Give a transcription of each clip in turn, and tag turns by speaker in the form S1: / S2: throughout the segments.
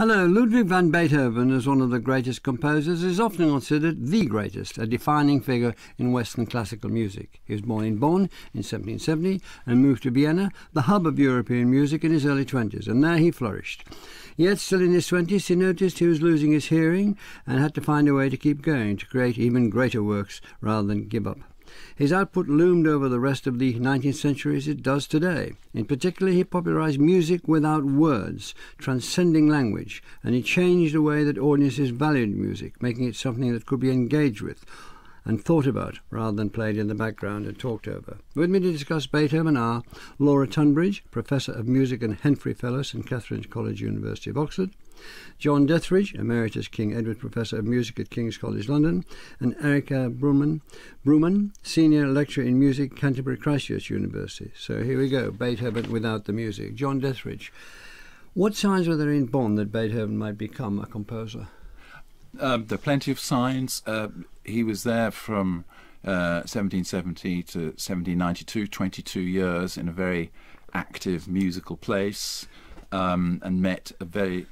S1: Hello, Ludwig van Beethoven, as one of the greatest composers, is often considered the greatest, a defining figure in Western classical music. He was born in Bonn in 1770 and moved to Vienna, the hub of European music, in his early 20s, and there he flourished. Yet, still in his 20s, he noticed he was losing his hearing and had to find a way to keep going, to create even greater works rather than give up. His output loomed over the rest of the 19th century as it does today. In particular, he popularized music without words, transcending language, and he changed the way that audiences valued music, making it something that could be engaged with and thought about rather than played in the background and talked over. With me to discuss Beethoven are Laura Tunbridge, Professor of Music and Henfrey Fellow, St Catherine's College, University of Oxford, John Deathridge, Emeritus King Edward Professor of Music at King's College London, and Erica Buurman, Buurman, Senior Lecturer in Music, Canterbury Christchurch University. So here we go, Beethoven without the music. John Deathridge, what signs were there in Bonn that Beethoven might become a composer?
S2: Um, there are plenty of signs. Uh, he was there from uh, 1770 to 1792, 22 years in a very active musical place, um, and met a very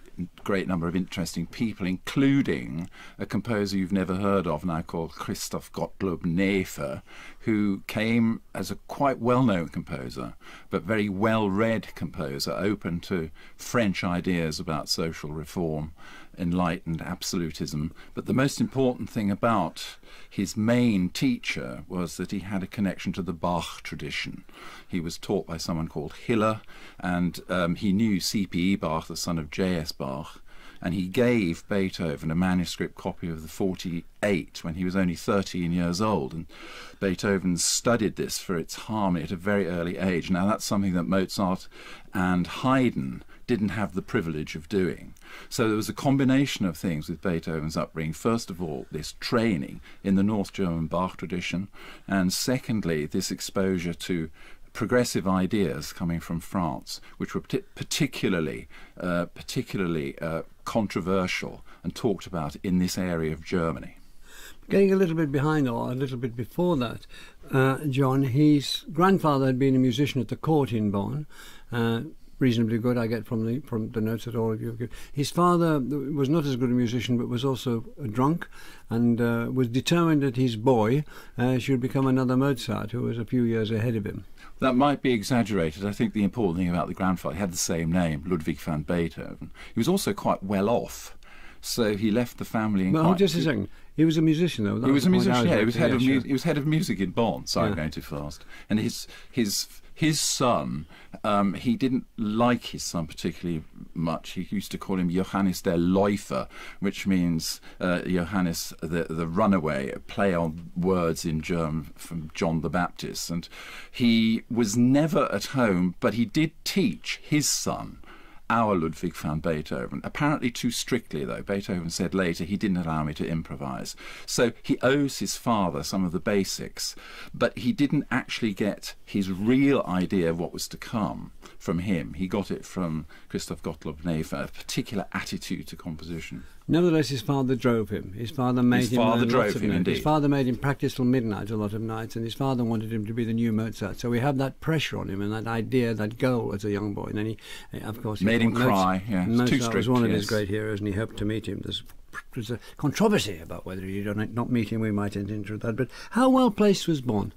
S2: great number of interesting people, including a composer you've never heard of now called Christoph Gottlob Neefe, who came as a quite well known composer, but very well read composer, open to French ideas about social reform, enlightened absolutism. But the most important thing about his main teacher was that he had a connection to the Bach tradition. He was taught by someone called Hiller, and um, he knew C.P.E. Bach, the son of J.S. Bach, and he gave Beethoven a manuscript copy of the 48 when he was only 13 years old. And Beethoven studied this for its harmony at a very early age. Now, that's something that Mozart and Haydn didn't have the privilege of doing. So there was a combination of things with Beethoven's upbringing. First of all, this training in the North German Bach tradition, and secondly, this exposure to progressive ideas coming from France, which were particularly, uh, particularly uh, controversial and talked about in this area of Germany.
S1: Getting a little bit behind, or a little bit before that, uh, John, his grandfather had been a musician at the court in Bonn. Uh, reasonably good. I get from the from the notes that all of you have given. His father was not as good a musician, but was also a drunk, and uh, was determined that his boy uh, should become another Mozart, who was a few years ahead of him.
S2: That might be exaggerated. I think the important thing about the grandfather, he had the same name, Ludwig van Beethoven. He was also quite well off. So he left the family. In
S1: well, just a second. He was a musician, though.
S2: That he was, was a musician. Yeah, he was head of mu- he was head of music in Bonn. Sorry, yeah. I'm going too fast. And his his his son, um, he didn't like his son particularly much. He used to call him Johannes der Läufer, which means uh, Johannes the the runaway. A play on words in German from John the Baptist. And he was never at home, but he did teach his son our Ludwig van Beethoven. Apparently too strictly, though. Beethoven said later he didn't allow me to improvise. So he owes his father some of the basics, but he didn't actually get his real idea of what was to come from him. He got it from Christoph Gottlob Neefe, a particular attitude to composition.
S1: Nevertheless, his father drove him. His father made
S2: his
S1: him.
S2: Father drove him,
S1: indeed. His father made him practice till midnight a lot of nights, and his father wanted him to be the new Mozart. So we have that pressure on him and that idea, that goal as a young boy. And then he, of course,
S2: made him Mozart, cry. Yeah,
S1: Mozart
S2: too strict,
S1: was one
S2: yes.
S1: of his great heroes, and he hoped to meet him. There's there's a controversy about whether you don't not meet him. We might enter into that. But how well placed was Bonn?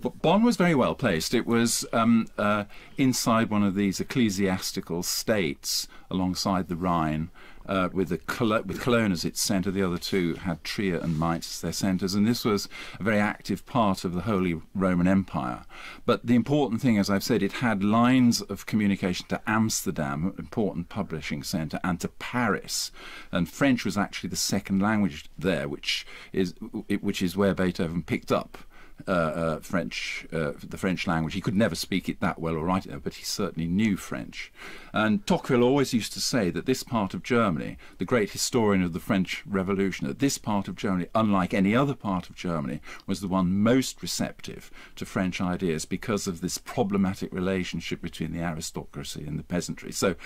S2: Bonn was very well placed. It was um, uh, inside one of these ecclesiastical states alongside the Rhine, uh, with, the with Cologne as its centre. The other two had Trier and Mainz as their centres, and this was a very active part of the Holy Roman Empire. But the important thing, as I've said, it had lines of communication to Amsterdam, an important publishing centre, and to Paris. And French was actually the second language there, which is which is where Beethoven picked up uh, uh, French, uh, the French language. He could never speak it that well or write it, but he certainly knew French. And Tocqueville always used to say that this part of Germany, the great historian of the French Revolution, that this part of Germany, unlike any other part of Germany, was the one most receptive to French ideas because of this problematic relationship between the aristocracy and the peasantry. So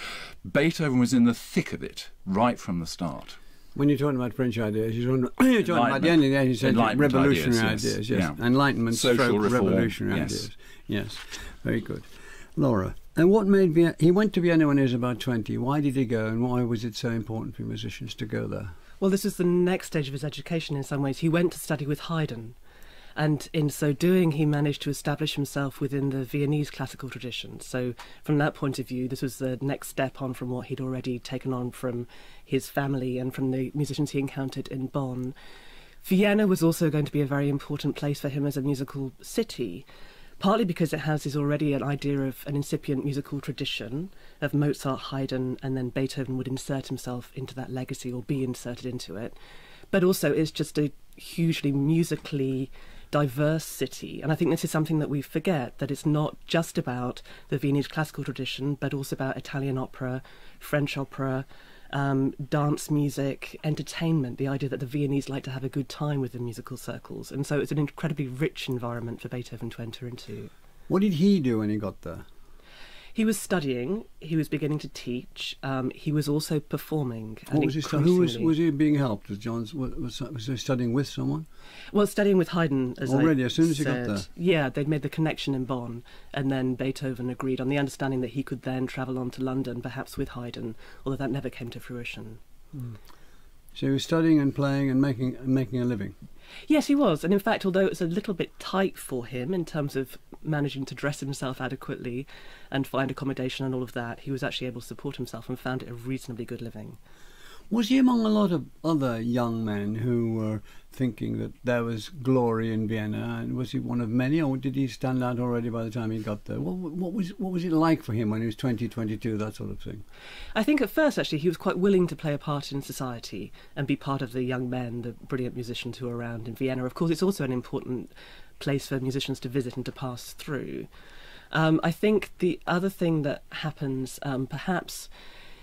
S2: Beethoven was in the thick of it right from the start.
S1: When you're talking about French ideas, you're talking, you're talking about the end of the 18th century, revolutionary ideas, ideas yes. yes. Yeah. Enlightenment,
S2: social reform,
S1: revolutionary
S2: yes.
S1: ideas. Yes, very good. Laura, And what made Vienna? He went to Vienna when he was about 20. Why did he go, and why was it so important for musicians to go there?
S3: Well, this is the next stage of his education in some ways. He went to study with Haydn. And in so doing, he managed to establish himself within the Viennese classical tradition. So, from that point of view, this was the next step on from what he'd already taken on from his family and from the musicians he encountered in Bonn. Vienna was also going to be a very important place for him as a musical city partly because it houses already an idea of an incipient musical tradition of Mozart, Haydn, and then Beethoven would insert himself into that legacy or be inserted into it. But also, it's just a hugely musically diverse city. And I think this is something that we forget that it's not just about the Viennese classical tradition, but also about Italian opera, French opera, um, dance music, entertainment, the idea that the Viennese like to have a good time within musical circles. And so it's an incredibly rich environment for Beethoven to enter into.
S1: What did he do when he got there?
S3: He was studying. He was beginning to teach. Um, he was also performing.
S1: What was he who was was he being helped? Was John's was, was, he studying with someone?
S3: Well, studying with Haydn as
S1: already
S3: I
S1: as soon as
S3: said,
S1: he got there.
S3: Yeah, they'd made the connection in Bonn, and then Beethoven agreed on the understanding that he could then travel on to London, perhaps with Haydn, although that never came to fruition.
S1: Mm. So he was studying and playing and making and making a living.
S3: Yes, he was. And in fact, although it was a little bit tight for him in terms of managing to dress himself adequately and find accommodation and all of that, he was actually able to support himself and found it a reasonably good living.
S1: Was he among a lot of other young men who were thinking that there was glory in Vienna? And was he one of many, or did he stand out already by the time he got there? What, what was what was it like for him when he was 20, 22, that sort of thing?
S3: I think at first, actually, he was quite willing to play a part in society and be part of the young men, the brilliant musicians who are around in Vienna. Of course, it's also an important place for musicians to visit and to pass through. Um, I think the other thing that happens, um, perhaps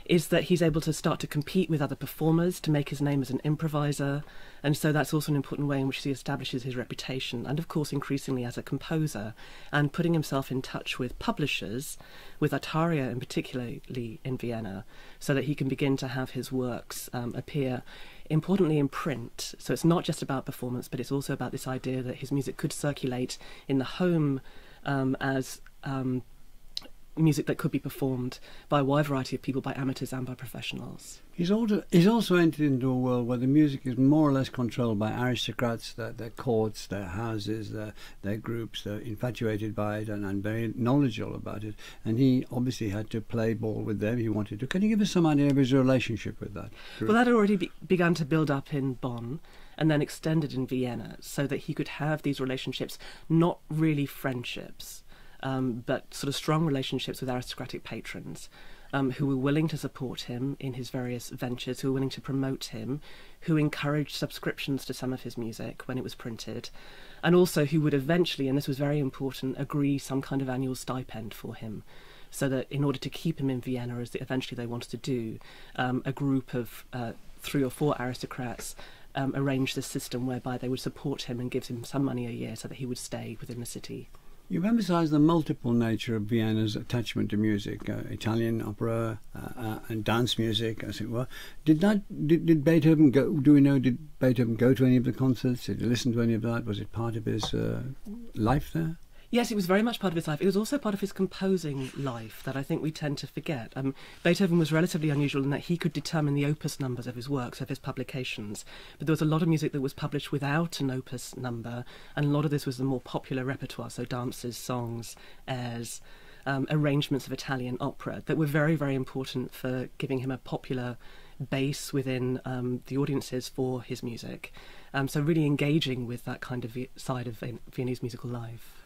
S3: is that he's able to start to compete with other performers to make his name as an improviser. And so that's also an important way in which he establishes his reputation, and of course, increasingly as a composer, and putting himself in touch with publishers, with Artaria in particularly in Vienna, so that he can begin to have his works um, appear importantly in print. So it's not just about performance, but it's also about this idea that his music could circulate in the home um, as um, music that could be performed by a wide variety of people, by amateurs and by professionals.
S1: He's also, he's also entered into a world where the music is more or less controlled by aristocrats, their, their courts, their houses, their, their groups. They're infatuated by it and, and very knowledgeable about it. And he obviously had to play ball with them. He wanted to. Can you give us some idea of his relationship with that?
S3: Group? Well, that already be, began to build up in Bonn and then extended in Vienna so that he could have these relationships, not really friendships um, but sort of strong relationships with aristocratic patrons um, who were willing to support him in his various ventures, who were willing to promote him, who encouraged subscriptions to some of his music when it was printed, and also who would eventually, and this was very important, agree some kind of annual stipend for him. So that in order to keep him in Vienna, as eventually they wanted to do, um, a group of uh, three or four aristocrats um, arranged this system whereby they would support him and give him some money a year so that he would stay within the city.
S1: You've emphasized the multiple nature of Vienna's attachment to music, uh, Italian opera uh, uh, and dance music, as it were. Did that? Did, did, Beethoven go? Do we know? Did Beethoven go to any of the concerts? Did he listen to any of that? Was it part of his uh, life there?
S3: Yes, it was very much part of his life. It was also part of his composing life that I think we tend to forget. Um, Beethoven was relatively unusual in that he could determine the opus numbers of his works, of his publications. But there was a lot of music that was published without an opus number, and a lot of this was the more popular repertoire, so dances, songs, airs, um, arrangements of Italian opera that were very, very important for giving him a popular base within um, the audiences for his music. Um, so really engaging with that kind of side of Viennese musical life.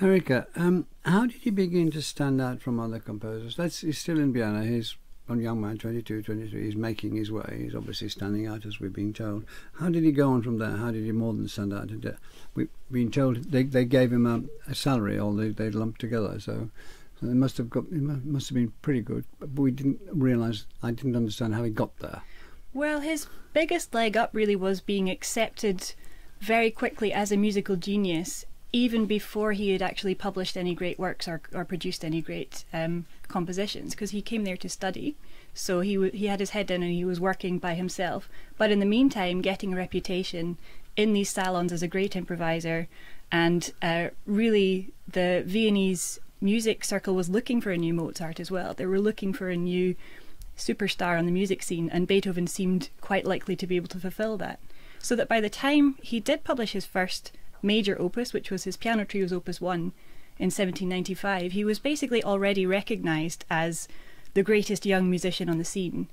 S1: Erica, um, how did he begin to stand out from other composers? That's, he's still in Vienna. He's a young man, 22, 23. He's making his way. He's obviously standing out, as we've been told. How did he go on from there? How did he more than stand out? We've been told they, they gave him a, a salary, or they, they lumped together. So, so they must have got. It must have been pretty good. But we didn't realise. I didn't understand how he got there.
S4: Well, his biggest leg up really was being accepted very quickly as a musical genius even before he had actually published any great works or, or produced any great um, compositions, because he came there to study. So he he had his head down and he was working by himself. But in the meantime, getting a reputation in these salons as a great improviser, and uh, really the Viennese music circle was looking for a new Mozart as well. They were looking for a new superstar on the music scene, and Beethoven seemed quite likely to be able to fulfill that. So that by the time he did publish his first major opus, which was his piano trio's opus 1 in 1795, he was basically already recognized as the greatest young musician on the scene.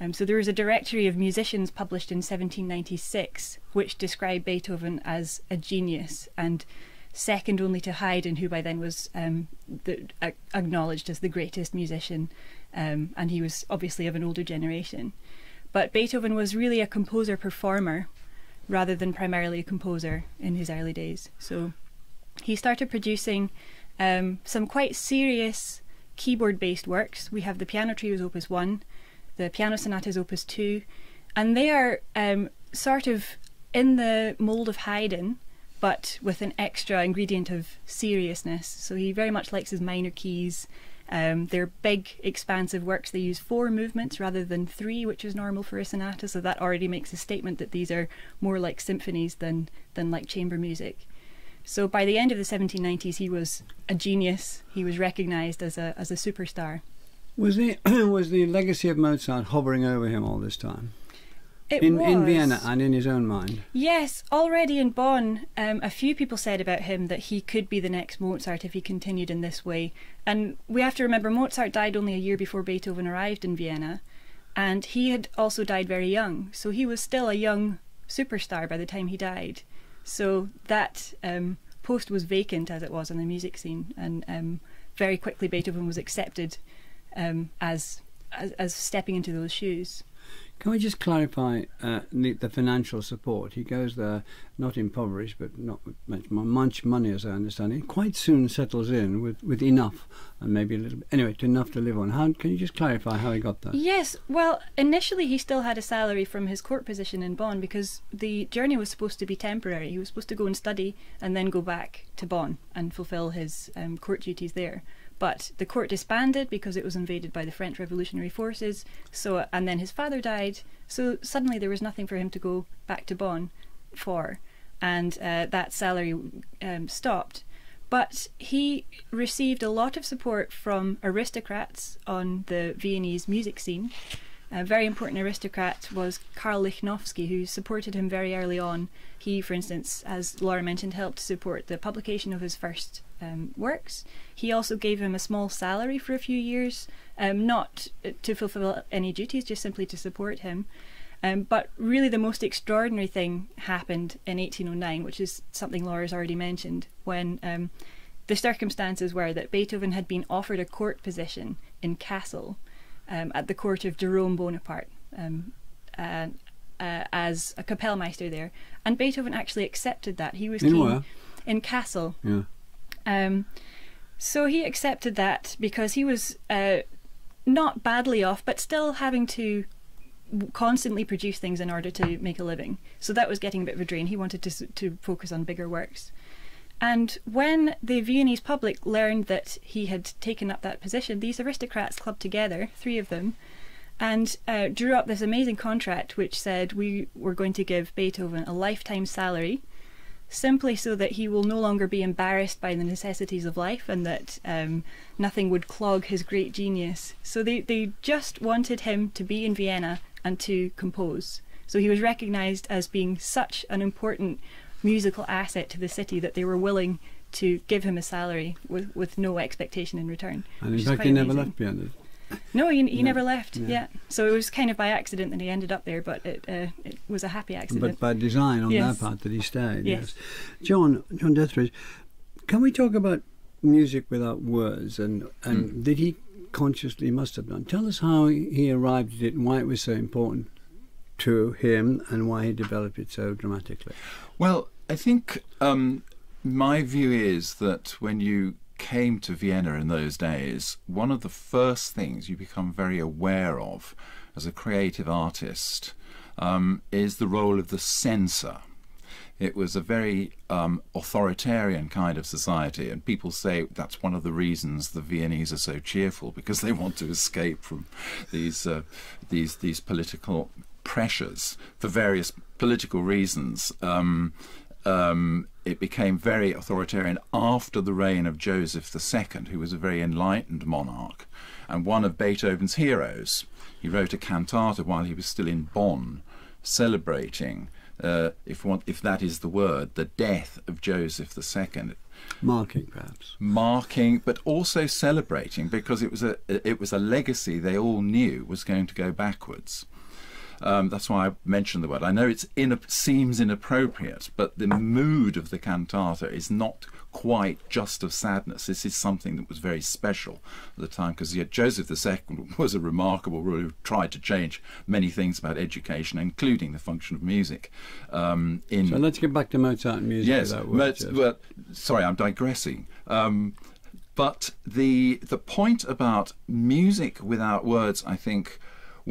S4: Um, so there is a directory of musicians published in 1796 which describe Beethoven as a genius and second only to Haydn, who by then was um, the, uh, acknowledged as the greatest musician, um, and he was obviously of an older generation. But Beethoven was really a composer performer rather than primarily a composer in his early days. So he started producing um, some quite serious keyboard based works. We have the Piano Trios Opus 1, the Piano Sonatas Opus 2, and they are um, sort of in the mould of Haydn, but with an extra ingredient of seriousness. So he very much likes his minor keys. Um, they're big, expansive works. They use four movements rather than three, which is normal for a sonata. So that already makes a statement that these are more like symphonies than than like chamber music. So by the end of the 1790s, he was a genius. He was recognised as a as a superstar.
S1: Was the was the legacy of Mozart hovering over him all this time?
S4: It
S1: in,
S4: was.
S1: in Vienna and in his own mind.
S4: Yes, already in Bonn, um, a few people said about him that he could be the next Mozart if he continued in this way. And we have to remember Mozart died only a year before Beethoven arrived in Vienna, and he had also died very young, so he was still a young superstar by the time he died. So that um, post was vacant as it was on the music scene, and um, very quickly Beethoven was accepted um, as, as as stepping into those shoes.
S1: Can we just clarify uh, the, the, financial support? He goes there not impoverished, but not much, much money, as I understand it. Quite soon settles in with, with enough, and maybe a little bit, anyway, to enough to live on. How can you just clarify how he got that?
S4: Yes, well, initially he still had a salary from his court position in Bonn because the journey was supposed to be temporary. He was supposed to go and study and then go back to Bonn and fulfil his um, court duties there. But the court disbanded because it was invaded by the French Revolutionary forces. So, and then his father died. So suddenly there was nothing for him to go back to Bonn for, and uh, that salary um, stopped. But he received a lot of support from aristocrats on the Viennese music scene. A very important aristocrat was Karl Lichnowsky, who supported him very early on. He, for instance, as Laura mentioned, helped support the publication of his first um, works. He also gave him a small salary for a few years, um, not to fulfill any duties, just simply to support him. Um, but really, the most extraordinary thing happened in 1809, which is something Laura's already mentioned, when um, the circumstances were that Beethoven had been offered a court position in Kassel um, at the court of Jerome Bonaparte. Um, uh, uh, as a Kapellmeister there, and Beethoven actually accepted that. He was
S1: in
S4: keen in Kassel.
S1: Yeah.
S4: Um, so he accepted that because he was uh, not badly off, but still having to constantly produce things in order to make a living. So that was getting a bit of a drain. He wanted to to focus on bigger works. And when the Viennese public learned that he had taken up that position, these aristocrats clubbed together, three of them, and uh, drew up this amazing contract which said we were going to give Beethoven a lifetime salary simply so that he will no longer be embarrassed by the necessities of life and that um, nothing would clog his great genius. So they, they just wanted him to be in Vienna and to compose. So he was recognized as being such an important musical asset to the city that they were willing to give him a salary with, with no expectation in return.
S1: And in fact, he never left Vienna.
S4: No, he, he
S1: No.
S4: never left.
S1: Yeah.
S4: Yeah. So it was kind of by accident that he ended up there, but it, uh, it was a happy accident.
S1: But by design on
S4: Yes.
S1: their part that he stayed. Yes.
S4: Yes.
S1: John, John Deathridge, can we talk about music without words? And and
S2: Hmm.
S1: did he consciously must have done? Tell us how he arrived at it and why it was so important to him and why he developed it so dramatically.
S2: Well, I think um, my view is that when you came to Vienna in those days, one of the first things you become very aware of as a creative artist um, is the role of the censor. It was a very um, authoritarian kind of society, and people say that's one of the reasons the Viennese are so cheerful because they want to escape from these uh, these these political pressures for various political reasons. Um, um, it became very authoritarian after the reign of Joseph II, who was a very enlightened monarch and one of Beethoven's heroes. He wrote a cantata while he was still in Bonn, celebrating, uh, if, one, if that is the word, the death of Joseph II.
S1: Marking, perhaps.
S2: Marking, but also celebrating, because it was a it was a legacy they all knew was going to go backwards. Um, that's why I mentioned the word. I know it seems inappropriate, but the mood of the cantata is not quite just of sadness. This is something that was very special at the time because Joseph II was a remarkable ruler who tried to change many things about education, including the function of music. Um, in
S1: so let's get back to Mozart and music.
S2: Yes, Mo- well, sorry, I'm digressing. Um, but the the point about music without words, I think,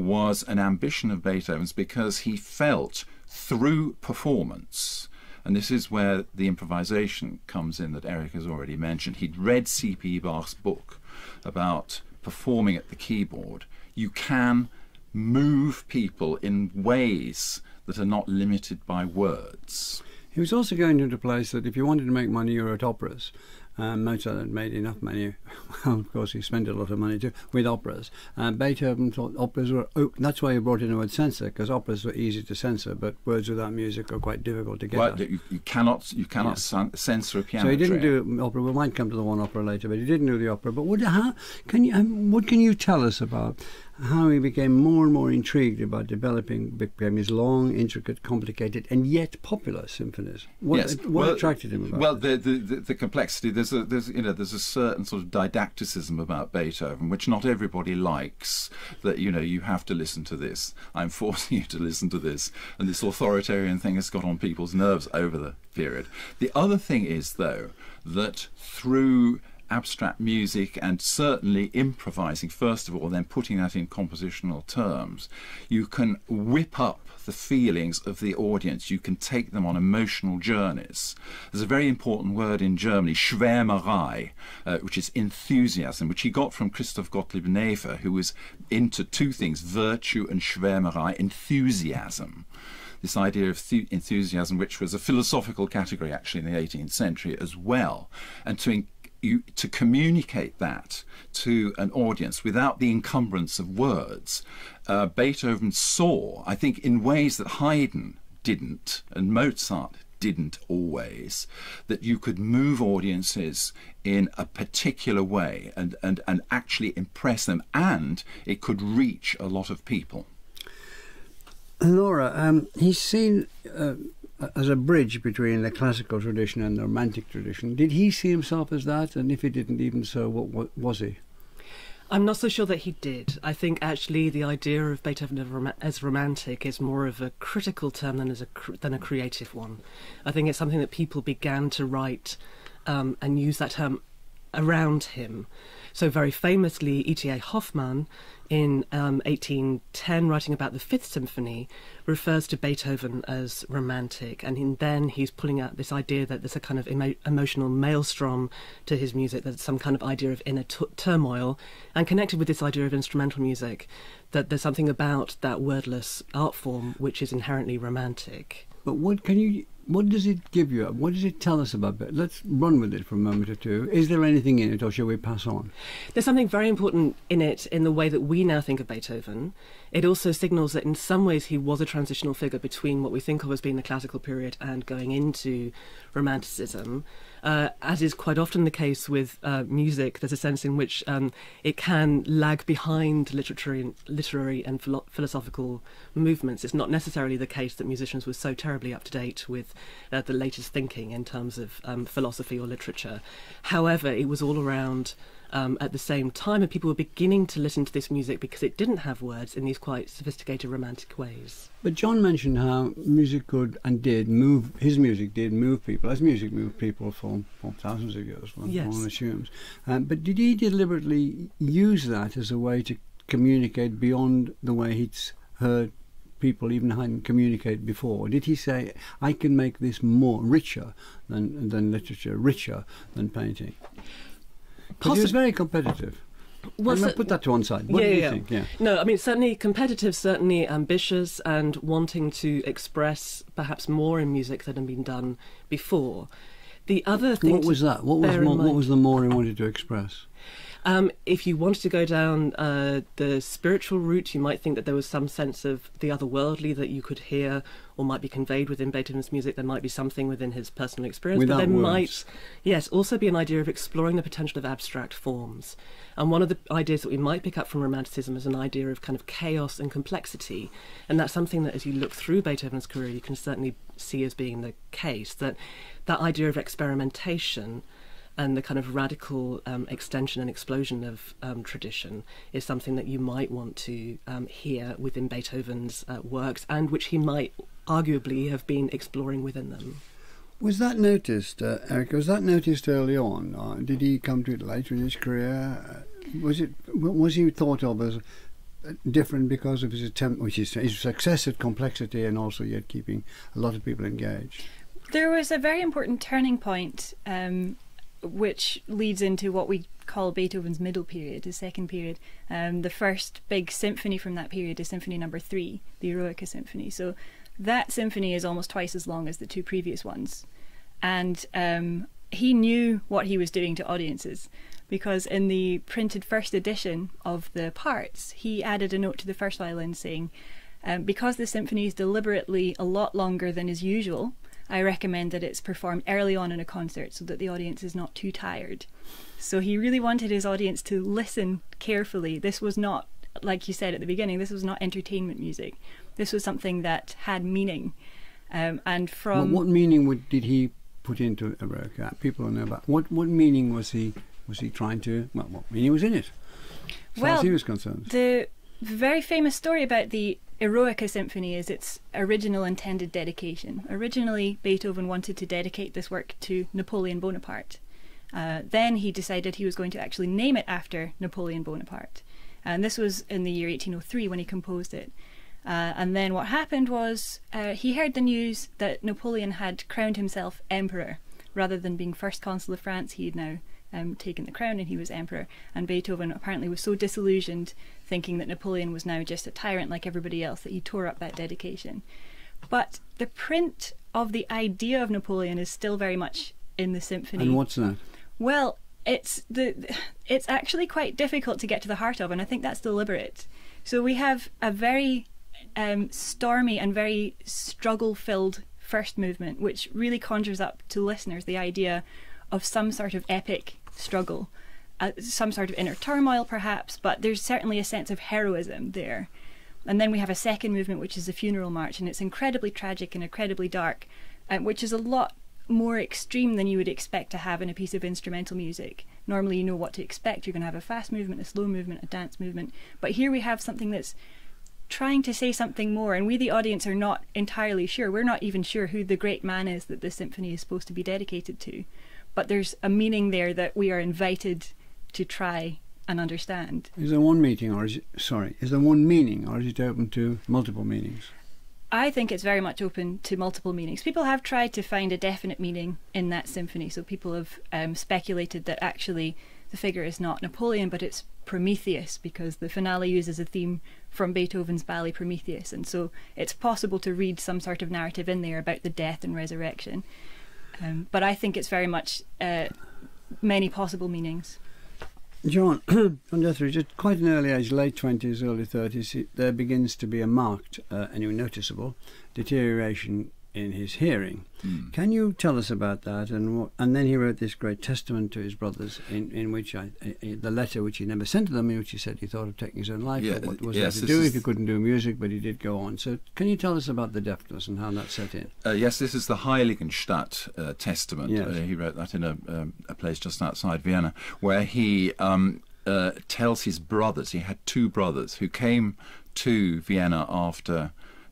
S2: was an ambition of Beethoven's because he felt through performance and this is where the improvisation comes in that Eric has already mentioned. He'd read C.P. Bach's book about performing at the keyboard. You can move people in ways that are not limited by words.
S1: He was also going into a place that if you wanted to make money, you wrote operas. Um, Mozart had made enough money. Well, of course, he spent a lot of money too with operas. Uh, Beethoven thought operas were. Oh, that's why he brought in the word censor because operas were easy to censor, but words without music are quite difficult to get.
S2: Well, you, you, cannot you cannot yeah. censor a piano.
S1: So he didn't do opera. We might come to the one opera later, but he didn't do the opera. But what? How can you? Um, what can you tell us about how he became more and more intrigued about developing became his long, intricate, complicated, and yet popular symphonies. What,
S2: yes.
S1: what
S2: well,
S1: attracted him about
S2: Well, the, the, the, the, complexity. There's a there's you know there's a certain sort of didacticism about Beethoven, which not everybody likes. That you know you have to listen to this. I'm forcing you to listen to this, and this authoritarian thing has got on people's nerves over the period. The other thing is though that through abstract music and certainly improvising, first of all, then putting that in compositional terms, you can whip up the feelings of the audience. You can take them on emotional journeys. There's a very important word in Germany, Schwärmerei, uh, which is enthusiasm, which he got from Christoph Gottlob Neefe, who was into two things, virtue and Schwärmerei, enthusiasm this idea of enthusiasm, which was a philosophical category actually in the 18th century as well, and to you to communicate that to an audience without the encumbrance of words. Uh, Beethoven saw, I think, in ways that Haydn didn't and Mozart didn't always, that you could move audiences in a particular way and, and, and actually impress them, and it could reach a lot of people.
S1: Laura, um, he's seen uh, as a bridge between the classical tradition and the romantic tradition. Did he see himself as that? And if he didn't, even so, what, what was he?
S3: I'm not so sure that he did. I think actually the idea of Beethoven as romantic is more of a critical term than as a than a creative one. I think it's something that people began to write um, and use that term around him. So very famously, E.T.A. Hoffmann in um, 1810, writing about the Fifth Symphony, refers to Beethoven as romantic, and then he's pulling out this idea that there's a kind of emo- emotional maelstrom to his music, there's some kind of idea of inner turmoil, and connected with this idea of instrumental music, that there's something about that wordless art form which is inherently romantic.
S1: But what can you what does it give you? What does it tell us about it? Let's run with it for a moment or two. Is there anything in it, or shall we pass on?
S3: There's something very important in it in the way that we now think of Beethoven. It also signals that in some ways he was a transitional figure between what we think of as being the classical period and going into Romanticism. Uh, as is quite often the case with uh, music, there's a sense in which um, it can lag behind literary and, literary and philo- philosophical movements. It's not necessarily the case that musicians were so terribly up to date with uh, the latest thinking in terms of um, philosophy or literature. However, it was all around um, at the same time, and people were beginning to listen to this music because it didn't have words in these quite sophisticated romantic ways.
S1: But John mentioned how music could and did move, his music did move people, as music moved people for, for thousands of years, one,
S3: yes.
S1: one assumes. Um, but did he deliberately use that as a way to communicate beyond the way he'd heard people even hadn't communicated before? Did he say, I can make this more richer than, than literature, richer than painting? Because he was very competitive. Well,
S3: so-
S1: put that to one side. What
S3: yeah,
S1: do you
S3: yeah.
S1: think? Yeah.
S3: No, I mean certainly competitive, certainly ambitious, and wanting to express perhaps more in music than had been done before. The other thing
S1: What was that? What was more, what was the more he wanted to express?
S3: Um, if you wanted to go down uh, the spiritual route, you might think that there was some sense of the otherworldly that you could hear or might be conveyed within Beethoven's music. There might be something within his personal experience,
S1: Without
S3: but there
S1: words.
S3: might, yes, also be an idea of exploring the potential of abstract forms. And one of the ideas that we might pick up from Romanticism is an idea of kind of chaos and complexity, and that's something that, as you look through Beethoven's career, you can certainly see as being the case. That that idea of experimentation and the kind of radical um, extension and explosion of um, tradition is something that you might want to um, hear within Beethoven's uh, works, and which he might arguably have been exploring within them.
S1: Was that noticed, uh, Eric? Was that noticed early on? Uh, did he come to it later in his career? Uh, was it? Was he thought of as uh, different because of his attempt, which is his success at complexity, and also yet keeping a lot of people engaged?
S4: There was a very important turning point, um, which leads into what we call Beethoven's middle period, his second period. Um, the first big symphony from that period is Symphony Number Three, the Eroica Symphony. So that symphony is almost twice as long as the two previous ones, and um, he knew what he was doing to audiences. Because in the printed first edition of the parts, he added a note to the first violin saying, um, because the symphony is deliberately a lot longer than is usual, I recommend that it's performed early on in a concert so that the audience is not too tired. So he really wanted his audience to listen carefully. This was not, like you said at the beginning, this was not entertainment music. This was something that had meaning. Um, and
S1: What,
S4: from
S1: what meaning would, did he put into Eroica? People don't know about what what meaning was he was he trying to? Well, what meaning was in it? As far as
S4: Well,
S1: he was concerned.
S4: The very famous story about the Eroica Symphony is its original intended dedication. Originally, Beethoven wanted to dedicate this work to Napoleon Bonaparte. Uh, then he decided he was going to actually name it after Napoleon Bonaparte. And this was in the year 1803 when he composed it. Uh, and then what happened was uh, he heard the news that Napoleon had crowned himself emperor. Rather than being first consul of France, he had now um, taken the crown and he was emperor. And Beethoven apparently was so disillusioned, thinking that Napoleon was now just a tyrant like everybody else, that he tore up that dedication. But the print of the idea of Napoleon is still very much in the symphony.
S1: and what's that?
S4: Well, it's the it's actually quite difficult to get to the heart of, and I think that's deliberate. So we have a very um, stormy and very struggle-filled first movement, which really conjures up to listeners the idea of some sort of epic struggle, uh, some sort of inner turmoil, perhaps. But there's certainly a sense of heroism there. And then we have a second movement, which is the funeral march, and it's incredibly tragic and incredibly dark, um, which is a lot more extreme than you would expect to have in a piece of instrumental music. Normally, you know what to expect. You're going to have a fast movement, a slow movement, a dance movement. But here we have something that's trying to say something more, and we, the audience, are not entirely sure. We're not even sure who the great man is that this symphony is supposed to be dedicated to. But there's a meaning there that we are invited to try and understand.
S1: Is there one meaning, or is it sorry? Is there one meaning, or is it open to multiple meanings?
S4: I think it's very much open to multiple meanings. People have tried to find a definite meaning in that symphony, so people have um, speculated that actually the figure is not Napoleon, but it's Prometheus, because the finale uses a theme from Beethoven's ballet Prometheus, and so it's possible to read some sort of narrative in there about the death and resurrection. Um, but I think it's very much uh, many possible meanings.
S1: John, on Jethro, at quite an early age, late 20s, early 30s, there begins to be a marked, uh, anyway, noticeable deterioration in his hearing.
S2: Mm.
S1: Can you tell us about that? And what, and then he wrote this great testament to his brothers, in, in which I, I, the letter which he never sent to them, in which he said he thought of taking his own life.
S2: Yeah,
S1: what was
S2: yes,
S1: there to do if he couldn't do music? But he did go on. So can you tell us about the deafness and how that set in?
S2: Uh, yes, this is the Heiligenstadt uh, Testament.
S1: Yes.
S2: Uh, he wrote that in a, um, a place just outside Vienna, where he um, uh, tells his brothers, he had two brothers who came to Vienna after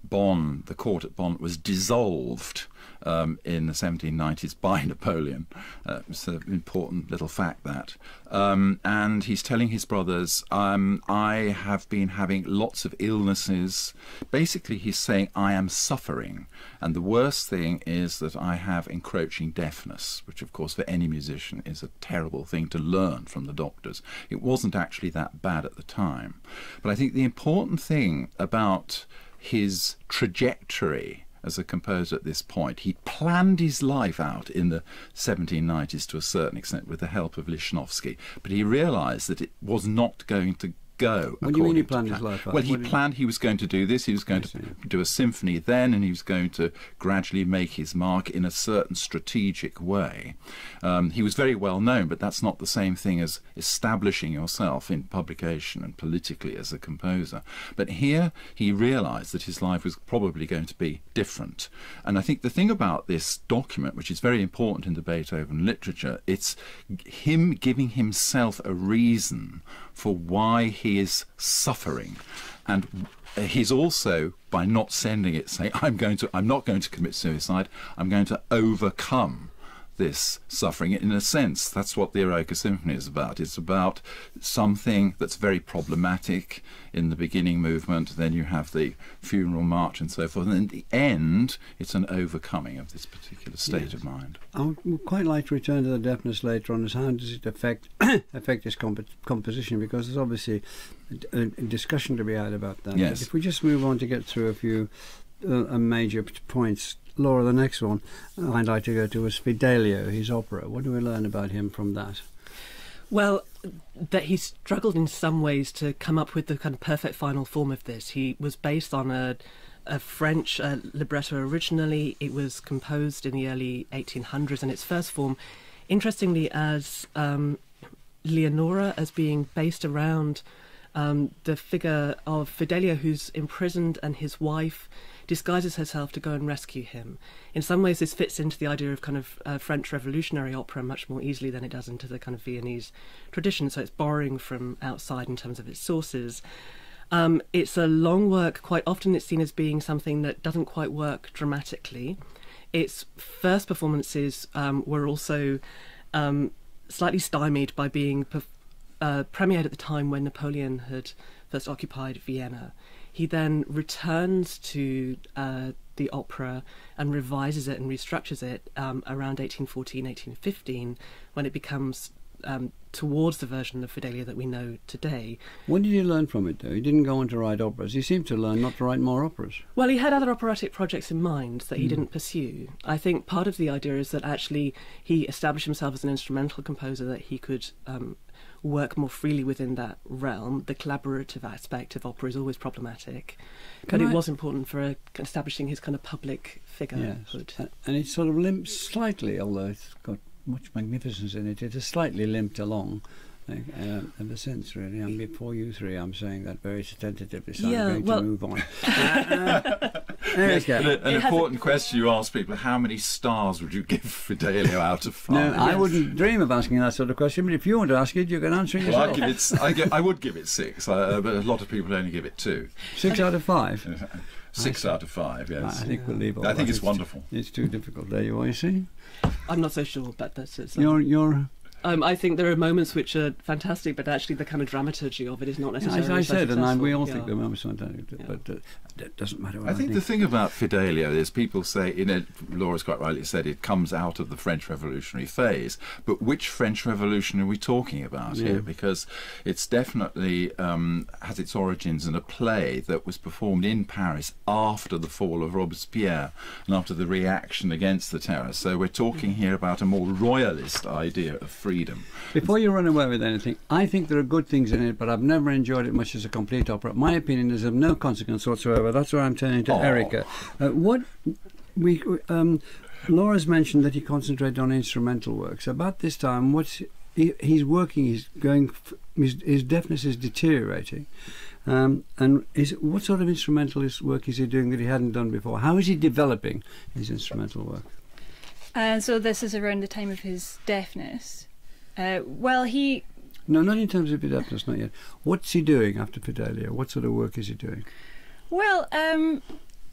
S2: Bonn, the court at Bonn, was dissolved um, in the 1790s by Napoleon. Uh, it's an important little fact that. Um, and he's telling his brothers, um, I have been having lots of illnesses. Basically, he's saying, I am suffering. And the worst thing is that I have encroaching deafness, which, of course, for any musician is a terrible thing to learn from the doctors. It wasn't actually that bad at the time. But I think the important thing about his trajectory as a composer at this point. He planned his life out in the 1790s to a certain extent with the help of Lichnowsky, but he realized that it was not going to go.
S1: What do you mean he planned his life out?
S2: Well, he planned he was going to do this. He was going to do a symphony then, and he was going to gradually make his mark in a certain strategic way. Um, he was very well known, but that's not the same thing as establishing yourself in publication and politically as a composer. But here he realized that his life was probably going to be different. And I think the thing about this document, which is very important in the Beethoven literature, it's him giving himself a reason for why he is suffering. And he's also, by not sending it, saying, I'm going to I'm not going to commit suicide, I'm going to overcome this suffering. In a sense, that's what the Eroica Symphony is about. It's about something that's very problematic in the beginning movement, then you have the funeral march and so forth, and in the end, it's an overcoming of this particular state
S1: Yes.
S2: of mind.
S1: I would quite like to return to the deafness later on. As how does it affect affect this comp- composition? Because there's obviously a, a discussion to be had about that.
S2: Yes.
S1: But if we just move on to get through a few uh, uh, major points, Laura, the next one I'd like to go to Fidelio, his opera. What do we learn about him from that?
S3: Well, that he struggled in some ways to come up with the kind of perfect final form of this. He was based on a, a French uh, libretto originally. It was composed in the early 1800s, and its first form, interestingly, as um, Leonora, as being based around um, the figure of Fidelio, who's imprisoned, and his wife disguises herself to go and rescue him. In some ways, this fits into the idea of kind of uh, French revolutionary opera much more easily than it does into the kind of Viennese tradition. So it's borrowing from outside in terms of its sources. Um, it's a long work. Quite often, it's seen as being something that doesn't quite work dramatically. Its first performances um, were also um, slightly stymied by being uh, premiered at the time when Napoleon had first occupied Vienna. He then returns to uh, the opera and revises it and restructures it um, around 1814, 1815, when it becomes um, towards the version of Fidelio that we know today.
S1: What did he learn from it, though? He didn't go on to write operas. He seemed to learn not to write more operas.
S3: Well, he had other operatic projects in mind that he didn't pursue. I think part of the idea is that actually he established himself as an instrumental composer that he could um, work more freely within that realm. The collaborative aspect of opera is always problematic,
S1: Can
S3: but
S1: I-
S3: it was important for uh, establishing his kind of public figure.
S1: Yes, and it sort of limps slightly, although it's got much magnificence in it. It has slightly limped along uh, uh, ever since, really. And before you three, I'm saying that very tentatively, so
S3: Yeah,
S1: I'm going
S3: well-
S1: to move on. Uh, there we
S2: Yes,
S1: go.
S2: but an
S3: It has a-
S2: important question you ask people: How many stars would you give Fidelio out of five?
S1: No,
S2: five?
S1: I wouldn't dream of asking that sort of question, but if you want to ask it, you can answer it
S2: Well, I
S1: yourself.
S2: give it. s- I, gi- I would give it six, uh, but a lot of people only give it two.
S1: Six out of five.
S2: Six out of five. Yes.
S1: I
S2: Yes.
S1: think we'll leave all
S2: I think
S1: that.
S2: it's wonderful.
S1: It's too difficult. There you are, you see.
S3: I'm not so sure, but that's it.
S1: You're, you're
S3: Um, I think there are moments which are fantastic, but actually the kind of dramaturgy of it is not necessarily.
S1: as I
S3: so
S1: said, and I, we all
S3: successful.
S1: think
S3: Yeah.
S1: the moments fantastic,
S3: Yeah.
S1: but uh, it doesn't matter what
S2: I think the thing about Fidelio is people say, you know, Laura's quite rightly said it comes out of the French Revolutionary phase, but which French Revolution are we talking about
S1: Yeah.
S2: here? Because it's definitely um, has its origins in a play that was performed in Paris after the fall of Robespierre and after the reaction against the terror. So we're talking here about a more royalist idea of freedom.
S1: Before you run away with anything, I think there are good things in it, but I've never enjoyed it much as a complete opera. My opinion is of no consequence whatsoever. That's why I'm turning to
S2: Oh.
S1: Erica. Uh, what we um, Laura's mentioned that he concentrated on instrumental works. About this time, what's he, he's working? He's going. His, his deafness is deteriorating. Um, and is, what sort of instrumentalist work is he doing that he hadn't done before? How is he developing his instrumental work?
S4: And so this is around the time of his deafness. Uh, well, he
S1: No, not in terms of deafness, not yet. What's he doing after Fidelio? What sort of work is he doing?
S4: Well, um,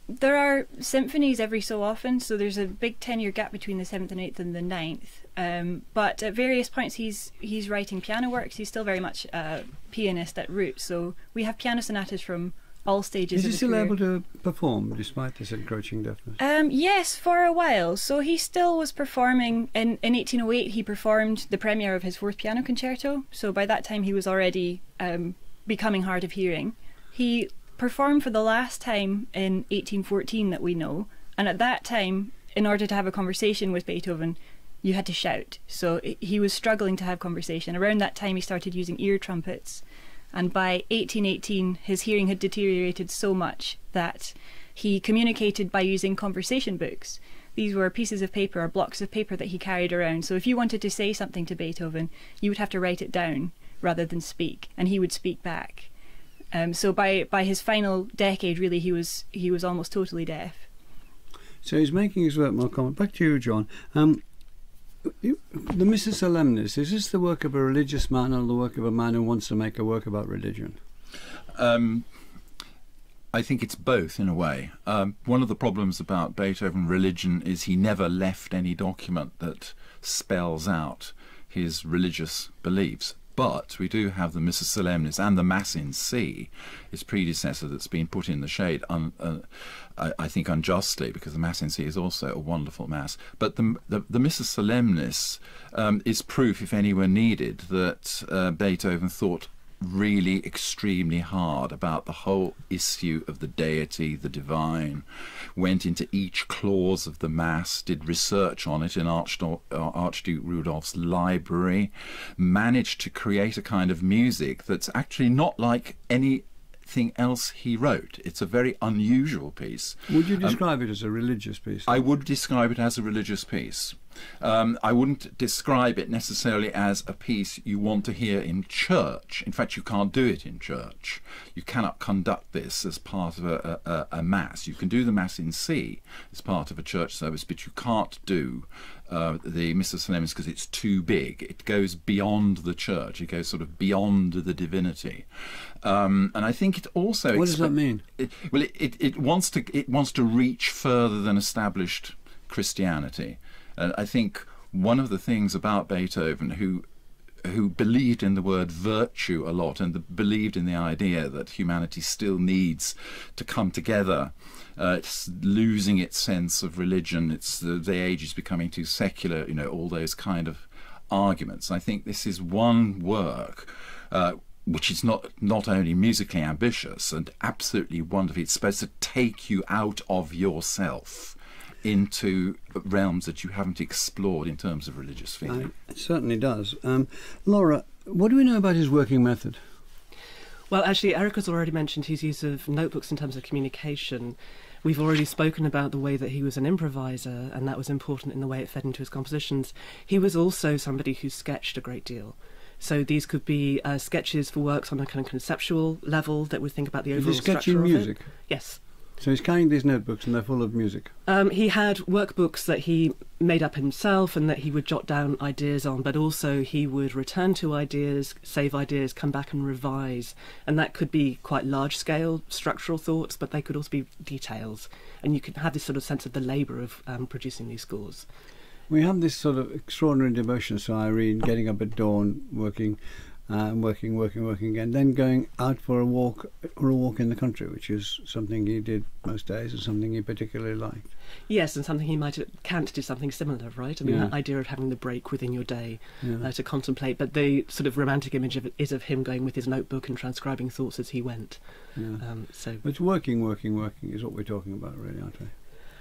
S4: there are symphonies every so often, so there's a big ten-year gap between the seventh and eighth and the ninth. Um, but at various points, he's he's writing piano works. He's still very much a pianist at root. So we have piano sonatas from all stages.
S1: Is he still
S4: career.
S1: able to perform despite this encroaching deafness?
S4: Um, yes, for a while. So he still was performing in in 1808. He performed the premiere of his fourth piano concerto. So by that time, he was already um, becoming hard of hearing. He performed for the last time in 1814 that we know, and at that time, in order to have a conversation with Beethoven, you had to shout. So he was struggling to have conversation. Around that time, he started using ear trumpets, and by 1818, his hearing had deteriorated so much that he communicated by using conversation books. These were pieces of paper or blocks of paper that he carried around. So if you wanted to say something to Beethoven, you would have to write it down rather than speak, and he would speak back. Um, so by by his final decade, really, he was he was almost totally deaf.
S1: So he's making his work more common. Back to you, John. Um, the Missa Solemnis, is this the work of a religious man or the work of a man who wants to make a work about religion?
S2: Um, I think it's both in a way. Um, one of the problems about Beethoven religion is he never left any document that spells out his religious beliefs. But we do have the Missa Solemnis and the Mass in C, its predecessor, that's been put in the shade, un, uh, I, think unjustly, because the Mass in C is also a wonderful Mass. But the, the, the Missa Solemnis um, is proof, if anywhere needed, that uh, Beethoven thought really extremely hard about the whole issue of the deity, the divine, went into each clause of the Mass, did research on it in Archdo- uh, Archduke Rudolph's library, managed to create a kind of music that's actually not like anything else he wrote. It's a very unusual piece.
S1: Would you describe it as a religious piece?
S2: I would describe it as a religious piece. Um, I wouldn't describe it necessarily as a piece you want to hear in church. In fact, you can't do it in church. You cannot conduct this as part of a, a, a mass. You can do the mass in C as part of a church service, but you can't do uh, the Missa Solemnis because it's too big. It goes beyond the church. It goes sort of beyond the divinity. Um, and I think it also.
S1: What does that mean?
S2: it, well, it, it, it wants to it wants to reach further than established Christianity, and I think one of the things about Beethoven, who who believed in the word virtue a lot and the, believed in the idea that humanity still needs to come together. Uh, it's losing its sense of religion. It's the, the age is becoming too secular. You know all those kind of arguments. I think this is one work. Uh, which is not not only musically ambitious and absolutely wonderful, it's supposed to take you out of yourself into realms that you haven't explored in terms of religious
S1: I,
S2: feeling.
S1: it certainly does. Um, Laura, what do we know about his working method?
S3: Well, actually, Erica has already mentioned his use of notebooks in terms of communication. We've already spoken about the way that he was an improviser, and that was important in the way it fed into his compositions. He was also somebody who sketched a great deal. So these could be uh, sketches for works on a kind of conceptual level that would think about the
S1: Is
S3: overall
S1: he sketching
S3: structure of it.
S1: music?
S3: Yes.
S1: So he's carrying these notebooks and they're full of music.
S3: Um, he had workbooks that he made up himself and that he would jot down ideas on, but also he would return to ideas, save ideas, come back and revise. And that could be quite large scale structural thoughts, but they could also be details. And you could have this sort of sense of the labour of um, producing these scores.
S1: We have this sort of extraordinary devotion. So Irene, getting up at dawn, working, uh, working, working, working again, then going out for a walk or a walk in the country, which is something he did most days and something he particularly liked.
S3: Yes, and something he might can't do something similar, right? I mean,
S1: Yeah.
S3: that idea of having the break within your day
S1: Yeah.
S3: uh, to contemplate. But the sort of romantic image of it is of him going with his notebook and transcribing thoughts as he went.
S1: yeah.
S3: Um, so
S1: But working, working, working is what we're talking about, really, aren't we?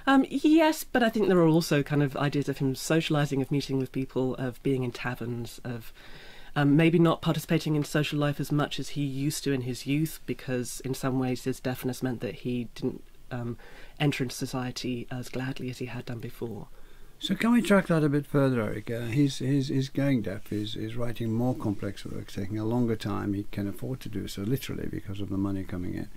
S3: Um, yes, but I think there are also kind of ideas of him socialising, of meeting with people, of being in taverns, of um, maybe not participating in social life as much as he used to in his youth, because in some ways his deafness meant that he didn't um, enter into society as gladly as he had done before.
S1: So can we track that a bit further, Erica? Uh, he's, he's, he's going deaf. He's, he's writing more complex works, taking a longer time. He can afford to do so, literally, because of the money coming in.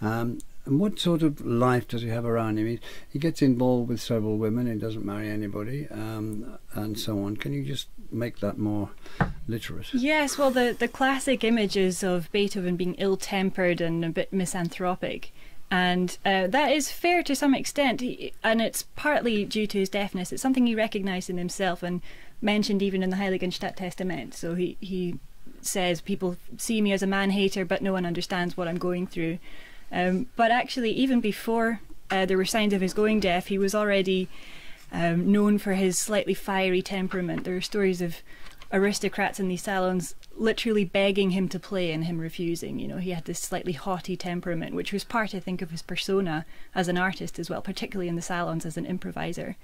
S1: Um, and what sort of life does he have around him? He, he gets involved with several women. He doesn't marry anybody, um, and so on. Can you just make that more literate?
S4: Yes, well, the, the classic images of Beethoven being ill tempered and a bit misanthropic And uh, that is fair to some extent, and it's partly due to his deafness. It's something he recognised in himself and mentioned even in the Heiligenstadt Testament. So he, he says, People see me as a man hater, but no one understands what I'm going through. Um, but actually, even before uh, there were signs of his going deaf, he was already um, known for his slightly fiery temperament. There are stories of aristocrats in these salons literally begging him to play and him refusing. You know, he had this slightly haughty temperament, which was part, I think, of his persona as an artist as well, particularly in the salons as an improviser.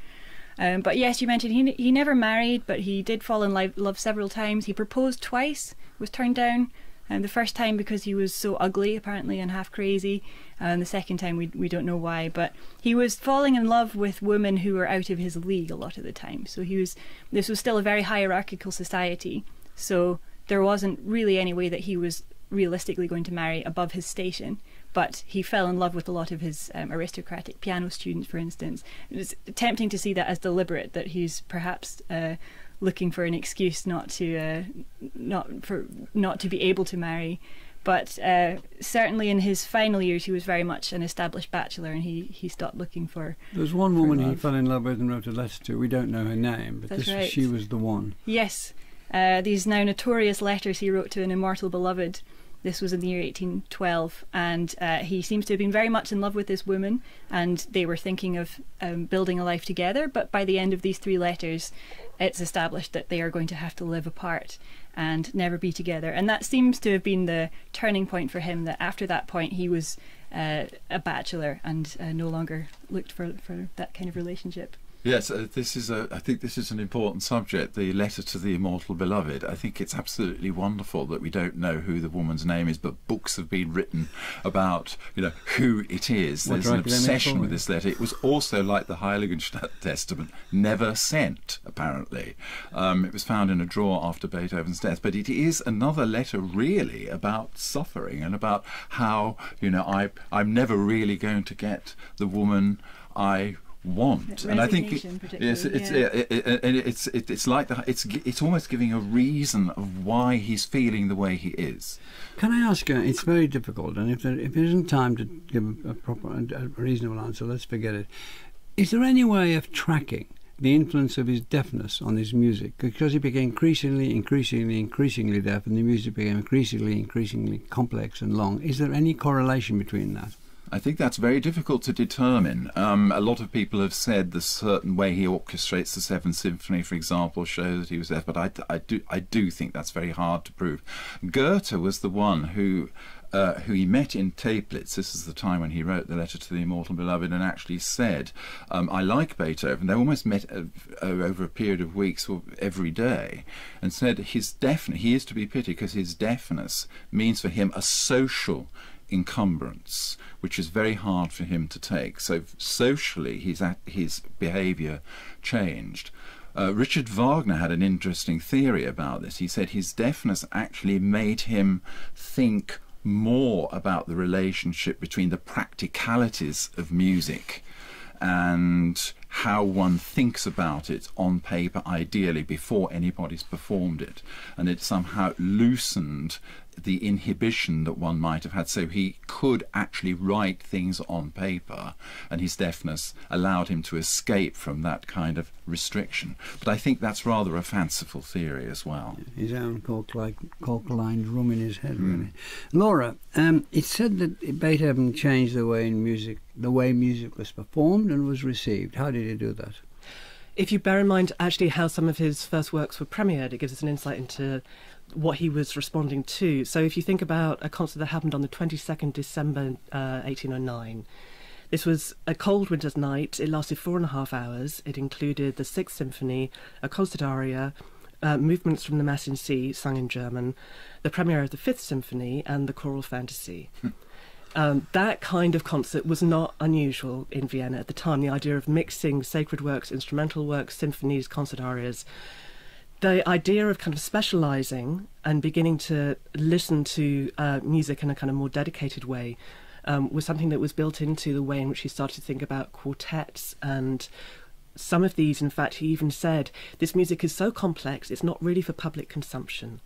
S4: Um, but yes, you mentioned he he never married, but he did fall in love, love several times. He proposed twice, was turned down. And the first time because he was so ugly, apparently, and half crazy. And the second time we we don't know why. But he was falling in love with women who were out of his league a lot of the time. So he was. This was still a very hierarchical society. So there wasn't really any way that he was realistically going to marry above his station. But he fell in love with a lot of his um, aristocratic piano students, for instance. It was tempting to see that as deliberate, that he's perhaps uh, looking for an excuse not to uh, not for not to be able to marry. But uh, certainly in his final years, he was very much an established bachelor, and he, he stopped looking for.
S1: There's one woman he fell in love with and wrote a letter to. We don't know her name, but this
S4: right.
S1: she was the one.
S4: Yes, uh, these now notorious letters he wrote to an immortal beloved. This was in the year 1812, and uh, he seems to have been very much in love with this woman, and they were thinking of um, building a life together. But by the end of these three letters, it's established that they are going to have to live apart and never be together. And that seems to have been the turning point for him. That after that point, he was uh, a bachelor and uh, no longer looked for for that kind of relationship.
S2: Yes, uh, this is a. I think this is an important subject. The letter to the immortal beloved. I think it's absolutely wonderful that we don't know who the woman's name is, but books have been written about you know who it is.
S1: What
S2: There's an obsession with this letter. It was also like the Heiligenstadt Testament, never sent. Apparently, um, it was found in a drawer after Beethoven's death. But it is another letter, really, about suffering and about how you know I I'm never really going to get the woman I want and i think yes
S4: particularly,
S2: it's
S4: yeah.
S2: it, it, it, it- it's it's like the, it's it's almost giving a reason of why he's feeling the way he is
S1: Can I ask you? It's very difficult, and if there, if there isn't time to give a, a proper, a reasonable answer, let's forget it. Is there any way of tracking the influence of his deafness on his music? Because he became increasingly, increasingly, increasingly deaf, and the music became increasingly, increasingly complex and long. Is there any correlation between that?
S2: I think that's very difficult to determine. Um, a lot of people have said the certain way he orchestrates the Seventh Symphony, for example, shows that he was deaf, but I, I do I do think that's very hard to prove. Goethe was the one who. Uh, who he met in Teplitz. This is the time when he wrote the letter to the immortal beloved, and actually said, um, "I like Beethoven." They almost met uh, uh, over a period of weeks or every day, and said his deafness. He is to be pitied because his deafness means for him a social encumbrance, which is very hard for him to take. So socially, his his behaviour changed. Uh, Richard Wagner had an interesting theory about this. He said his deafness actually made him think more about the relationship between the practicalities of music and how one thinks about it on paper, ideally, before anybody's performed it. And it somehow loosened the inhibition that one might have had. So he could actually write things on paper, and his deafness allowed him to escape from that kind of restriction. But I think that's rather a fanciful theory as well.
S1: His own cork-like, cork-lined room in his head, really. Laura, um, it's said that Beethoven changed the way in music, the way music was performed and was received. How did he do that?
S3: If you bear in mind actually how some of his first works were premiered, it gives us an insight into what he was responding to. So if you think about a concert that happened on the 22nd December uh, 1809, this was a cold winter's night. It lasted four and a half hours. It included the Sixth Symphony, a concert aria, uh, movements from the Mass in C, sung in German, the premiere of the Fifth Symphony, and the choral fantasy. Um, that kind of concert was not unusual in Vienna at the time. The idea of mixing sacred works, instrumental works, symphonies, concert arias. The idea of kind of specializing and beginning to listen to uh, music in a kind of more dedicated way um, was something that was built into the way in which he started to think about quartets and some of these, in fact, he even said, this music is so complex, it's not really for public consumption.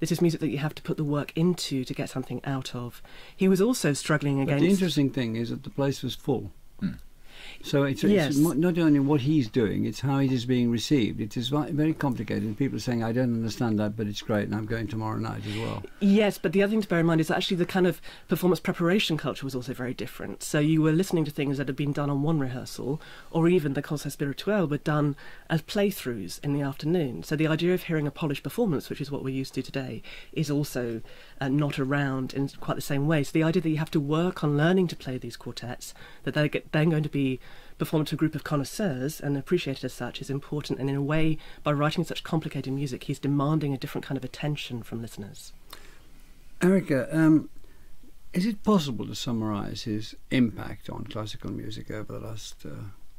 S3: This is music that you have to put the work into to get something out of. He was also struggling against But
S1: the interesting thing is that the place was full. So it's,
S3: Yes.
S1: it's not only what he's doing, it's how it is being received. It is very complicated. People are saying, I don't understand that, but it's great, and I'm going tomorrow night as well.
S3: Yes, but the other thing to bear in mind is actually the kind of performance preparation culture was also very different. So you were listening to things that had been done on one rehearsal, or even the concert spirituel were done as playthroughs in the afternoon. So the idea of hearing a polished performance, which is what we're used to today, is also uh, not around in quite the same way. So the idea that you have to work on learning to play these quartets, that they're get- then going to be performed to a group of connoisseurs and appreciated as such is important. And in a way, by writing such complicated music, he's demanding a different kind of attention from listeners.
S1: Erica, um, is it possible to summarise his impact on classical music over the last uh,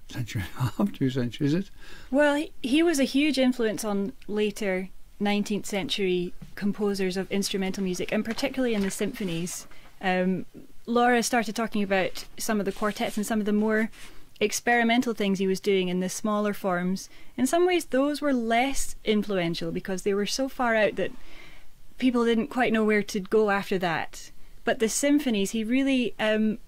S1: century and a half, two centuries, is it?
S4: Well, he, he was a huge influence on later 19th century composers of instrumental music, and particularly in the symphonies. Um, Laura started talking about some of the quartets and some of the more experimental things he was doing in the smaller forms. In some ways, those were less influential because they were so far out that people didn't quite know where to go after that. But the symphonies, he really um,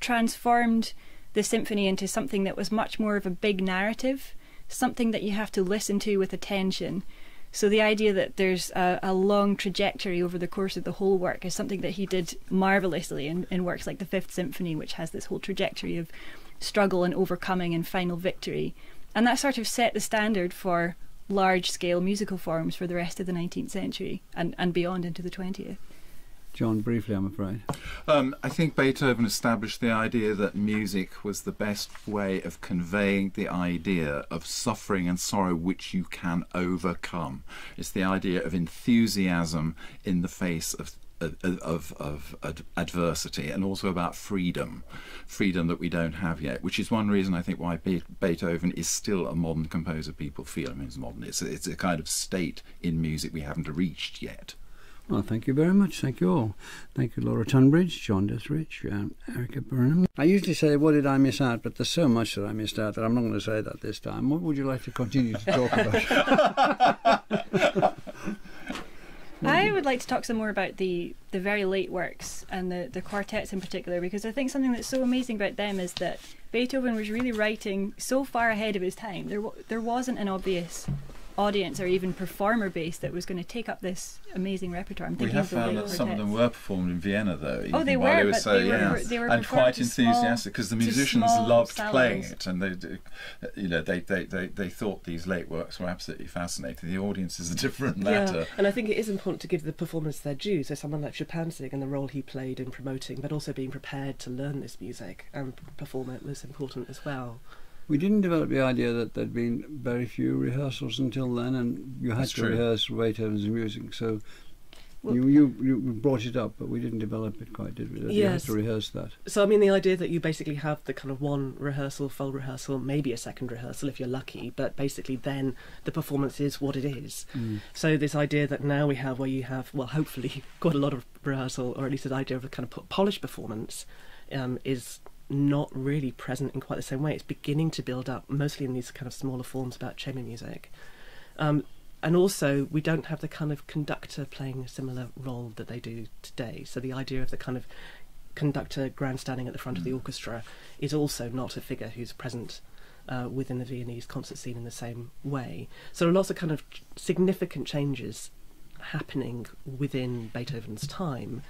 S4: transformed the symphony into something that was much more of a big narrative, something that you have to listen to with attention. So the idea that there's a, a long trajectory over the course of the whole work is something that he did marvelously in, in works like the Fifth Symphony, which has this whole trajectory of struggle and overcoming and final victory. And that sort of set the standard for large scale musical forms for the rest of the 19th century and, and beyond into the 20th.
S1: John, briefly, I'm afraid.
S2: Um, I think Beethoven established the idea that music was the best way of conveying the idea of suffering and sorrow which you can overcome. It's the idea of enthusiasm in the face of of, of, of ad- adversity and also about freedom, freedom that we don't have yet, which is one reason I think why Be- Beethoven is still a modern composer people feel. I mean, it's modern. It's a, it's a kind of state in music we haven't reached yet.
S1: Well, thank you very much. Thank you all. Thank you, Laura Tunbridge, John Deathridge, um, Erica Buurman. I usually say, what did I miss out? But there's so much that I missed out that I'm not going to say that this time. What would you like to continue to talk about?
S4: I mm-hmm. would like to talk some more about the, the very late works and the, the quartets in particular because I think something that's so amazing about them is that Beethoven was really writing so far ahead of his time. There, there wasn't an obvious audience or even performer base that was going to take up this amazing repertoire. I'm
S2: We have
S4: of
S2: found that some of them were performed in Vienna, though.
S4: Oh, they
S2: even while
S4: were,
S2: were
S4: but
S2: so,
S4: they were-
S2: yeah,
S4: they were
S2: and quite enthusiastic because the musicians loved
S4: salons.
S2: playing it, and they, you know, they, they, they, they thought these late works were absolutely fascinating. The audience is a different matter.
S3: Yeah, and I think it is important to give the performers their due. So someone like Schuppanzigh and the role he played in promoting, but also being prepared to learn this music and perform it was important as well.
S1: We didn't develop the idea that there'd been very few rehearsals until then, and you had
S2: That's
S1: to
S2: true.
S1: rehearse Beethoven's music. So
S4: Well-
S1: you, you you brought it up, but we didn't develop it quite, did we? That You had
S3: Yes.
S1: to rehearse that.
S3: So I mean, the idea that you basically have the kind of one rehearsal, full rehearsal, maybe a second rehearsal if you're lucky, but basically then the performance is what it is. So this idea that now we have, where you have, well, hopefully quite a lot of rehearsal, or at least an idea of a kind of polished performance, um, is not really present in quite the same way. It's beginning to build up, mostly in these kind of smaller forms about chamber music. Um, and also, we don't have the kind of conductor playing a similar role that they do today. So the idea of the kind of conductor grandstanding at the front of the orchestra is also not a figure who's present uh, within the Viennese concert scene in the same way. So there are lots of kind of significant changes happening within Beethoven's time,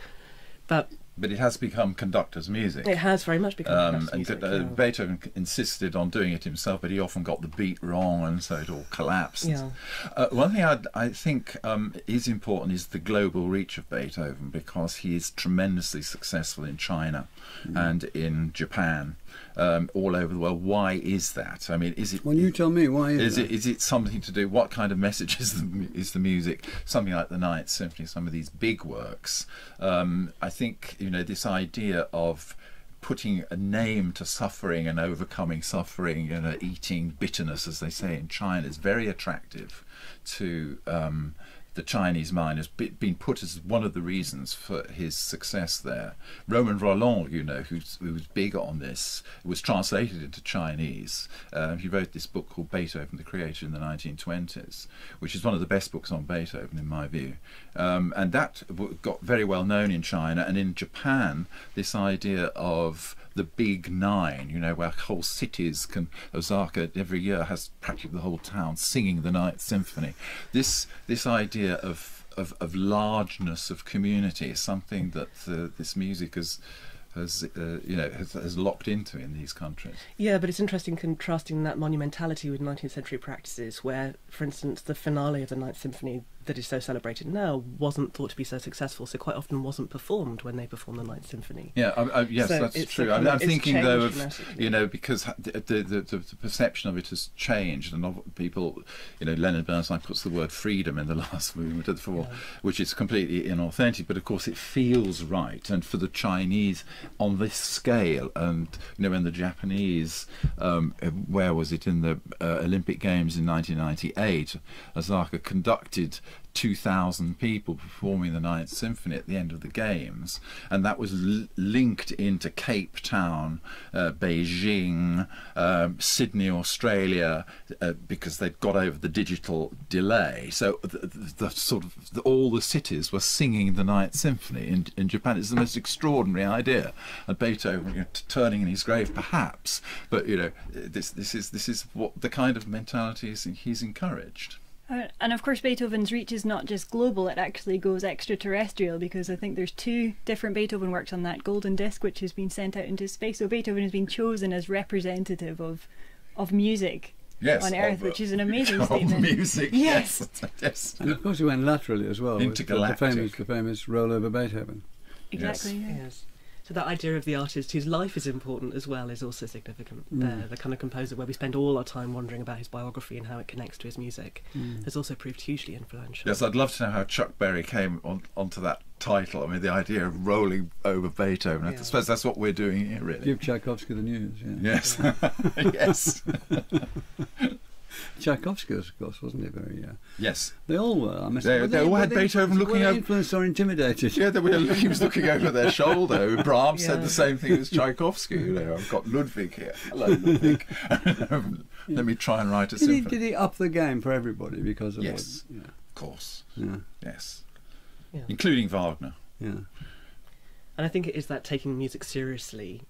S3: but
S2: But it has become conductor's music.
S3: it has very much become
S2: Um,
S3: conductor's
S2: and
S3: music,
S2: uh,
S3: yeah.
S2: Beethoven insisted on doing it himself, but he often got the beat wrong, and so it all collapsed.
S3: Yeah.
S2: Uh, one thing I'd, I think um, is important is the global reach of Beethoven because he is tremendously successful in China and in Japan, um, all over the world. Why is that? I mean, is it
S1: Well, you tell me why is,
S2: is it is it something to do? What kind of message is the is the music? Something like the Ninth Symphony, some of these big works. Um, I think you know this idea of putting a name to suffering and overcoming suffering and uh, eating bitterness, as they say in China, is very attractive to um, the Chinese mind has been put as one of the reasons for his success there. Romain Rolland, you know, who's, who was big on this, was translated into Chinese. Uh, he wrote this book called Beethoven the Creator in the 1920s, which is one of the best books on Beethoven, in my view. Um, and that got very well known in China and in Japan. This idea of the big nine, you know, where whole cities can Osaka every year has practically the whole town singing the Ninth Symphony. This this idea of of, of largeness of community is something that uh, this music has has uh, you know has, has locked into in these countries.
S3: Yeah, but it's interesting contrasting that monumentality with 19th century practices, where, for instance, the finale of the Ninth Symphony that is so celebrated now wasn't thought to be so successful, so quite often wasn't performed when they performed the Ninth Symphony.
S2: Yeah, I, I, yes,
S3: So
S2: that's true.
S3: kind of-
S2: I'm thinking though of you know because the the, the, the perception of it has changed, and of people, you know, Leonard Bernstein puts the word freedom in the last movement of the four, which is completely inauthentic. But of course, it feels right, and for the Chinese on this scale, and you know, when the Japanese, um, uh, where was it in the uh, Olympic Games in 1998, Ozawa conducted 2,000 people performing the Ninth Symphony at the end of the Games, and that was linked into Cape Town, uh, Beijing, um, Sydney, Australia, uh, because they'd got over the digital delay. So the, the, the sort of the, all the cities were singing the Ninth Symphony in, in Japan. It's the most extraordinary idea, and Beethoven you know, turning in his grave, perhaps, but you know, this this is this is what the kind of mentality he's encouraged.
S4: Uh, And of course, Beethoven's reach is not just global, it actually goes extraterrestrial because I think there's two different Beethoven works on that golden disc which has been sent out into space. So Beethoven has been chosen as representative of of music
S2: yes,
S4: on Earth,
S2: of,
S4: which
S2: uh,
S4: is an amazing
S2: of
S4: statement.
S2: music.
S4: Yes.
S2: Yes, yes.
S1: And of course, he went laterally as well. with The famous, the famous rollover Beethoven.
S4: Exactly. yeah.
S3: Yes. So that idea of the artist whose life is important as well is also significant.
S1: Mm.
S3: There, the kind of composer where we spend all our time wondering about his biography and how it connects to his music
S1: Mm.
S3: has also proved hugely influential.
S2: Yes, I'd love to know how Chuck Berry came on onto that title. I mean, the idea of rolling over Beethoven. I suppose that's what we're doing here, really.
S1: Give Tchaikovsky the news. Yeah.
S2: Yes, yes,
S1: Tchaikovsky, was, of course, wasn't he very? Uh,
S2: yes.
S1: they all were. I must
S2: They-
S1: were
S2: they all
S1: were
S2: had Beethoven
S1: were
S2: looking
S1: they
S2: over-
S1: influenced or intimidated.
S2: Yeah, they were, he was looking over their shoulder. Brahms said the same thing as Tchaikovsky. You know, I've got Ludwig here. Hello, Ludwig. Let me try and write a
S1: Did he,
S2: symphony.
S1: did he up the game for everybody because of
S2: Yes.
S1: what?
S2: Of course,
S1: Yeah, yeah,
S2: yes,
S3: Yeah.
S2: including Wagner.
S1: yeah.
S3: And I think it is that taking music seriously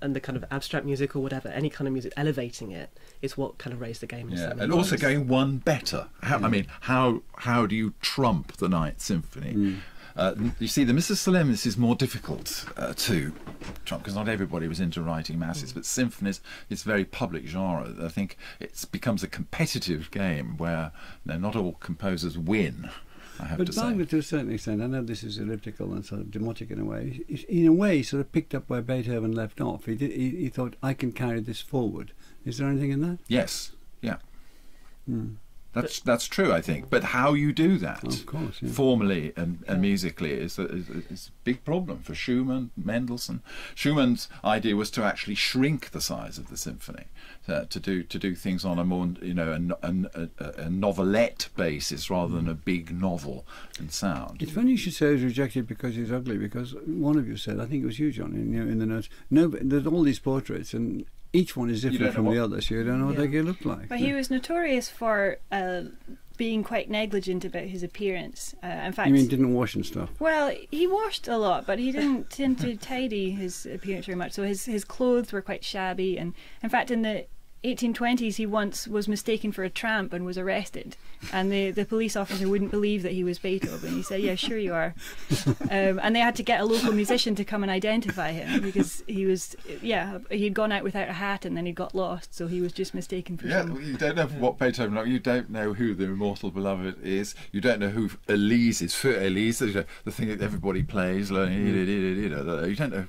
S3: and the kind of abstract music or whatever, any kind of music, elevating it is what kind of raised the game.
S2: Yeah,
S3: many
S2: and also
S3: ways.
S2: going one better. How, I mean, how how do you trump the Ninth Symphony?
S1: Mm.
S2: Uh, you see, the Missa Solemnis is more difficult uh, to trump because not everybody was into writing masses, but symphonies it's a very public genre. I think it becomes a competitive game where you know, not all composers win. I have
S1: But
S2: to say.
S1: Wagner, to a certain extent, I know this is elliptical and sort of demotic in a way. In a way, he sort of picked up where Beethoven left off. He did. He, he thought, I can carry this forward. Is there anything in that?
S2: Yes, yeah,
S1: Mm.
S2: That's that's true. I think, but how you do that?
S1: Of course. Yeah.
S2: formally and, and musically is a, is, a, is a big problem for Schumann, Mendelssohn. Schumann's idea was to actually shrink the size of the symphony, uh, to do to do things on a more you know a, a, a, a novelette basis rather than a big novel in sound.
S1: It's funny you should say was rejected because he's ugly. Because one of you said, I think it was you, John, in, your- in the notes. No, but there's all these portraits, and each one is different
S2: don't
S1: from the
S2: what-
S1: other, so you don't know what they
S3: Yeah.
S1: could look like.
S4: But he was notorious for uh, being quite negligent about his appearance. Uh, in fact,
S1: You mean didn't wash and stuff?
S4: Well, he washed a lot, but he didn't tend to tidy his appearance very much. So his his clothes were quite shabby, and in fact, in the 1820s, he once was mistaken for a tramp and was arrested. And the, the police officer wouldn't believe that he was Beethoven. He said, "Yeah, sure you are." Um, and they had to get a local musician to come and identify him because he was, yeah, he'd gone out without a hat and then he got lost, so he was just mistaken for
S2: Yeah,
S4: some.
S2: you don't know what Beethoven like. You don't know who the immortal beloved is. You don't know who Elise is. For Elise, the thing that everybody plays. like, You don't know.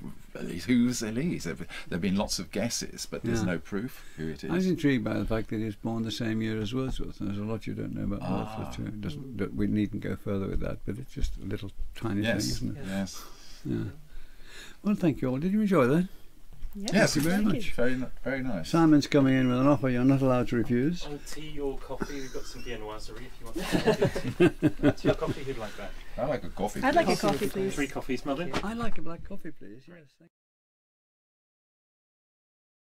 S2: Who's Elise? There have been lots of guesses, but there's
S1: Yeah.
S2: no proof who it is.
S1: I was intrigued by the fact that he was born the same year as Wordsworth. And there's a lot you don't know about
S2: Ah.
S1: Wordsworth too. It doesn't, we needn't go further with that, but it's just a little tiny thing, isn't it?
S2: yes.
S1: Yeah. Well, thank you all. Did you enjoy that?
S4: Yeah.
S2: Yes,
S1: you very much.
S2: Very, very nice.
S1: Simon's coming in with an offer you're not allowed to refuse.
S5: On tea or coffee, we've got some viennoiserie if you want. tea or coffee, who'd like that?
S2: I like a coffee.
S4: I'd like a coffee, please.
S5: Three coffees, Melvin.
S1: I like a black coffee, please. Yes.